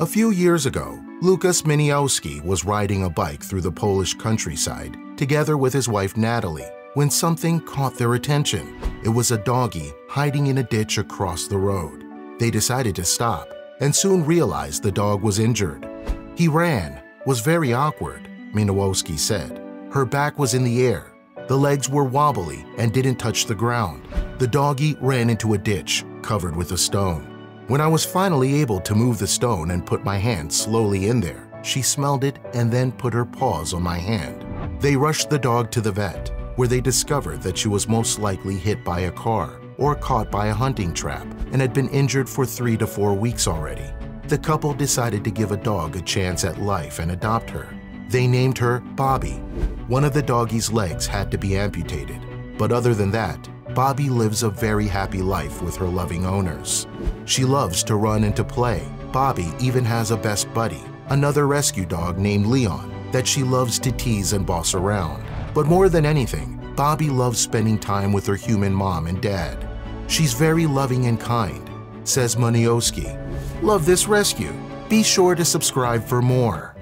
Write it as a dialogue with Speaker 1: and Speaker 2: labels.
Speaker 1: A few years ago, Łukasz Muniowski was riding a bike through the Polish countryside together with his wife Natalia when something caught their attention. It was a doggy hiding in a ditch across the road. They decided to stop and soon realized the dog was injured. He ran, was very awkward, Muniowski said. Her back was in the air. The legs were wobbly and didn't touch the ground. The doggy ran into a ditch covered with a stone. When I was finally able to move the stone and put my hand slowly in there, she smelled it and then put her paws on my hand. They rushed the dog to the vet, where they discovered that she was most likely hit by a car or caught by a hunting trap and had been injured for three to four weeks already. The couple decided to give a dog a chance at life and adopt her. They named her Bobby. One of the doggy's legs had to be amputated, but other than that, Bobby lives a very happy life with her loving owners. She loves to run and to play. Bobby even has a best buddy, another rescue dog named Leon, that she loves to tease and boss around. But more than anything, Bobby loves spending time with her human mom and dad. She's very loving and kind, says Muniowski. Love this rescue. Be sure to subscribe for more.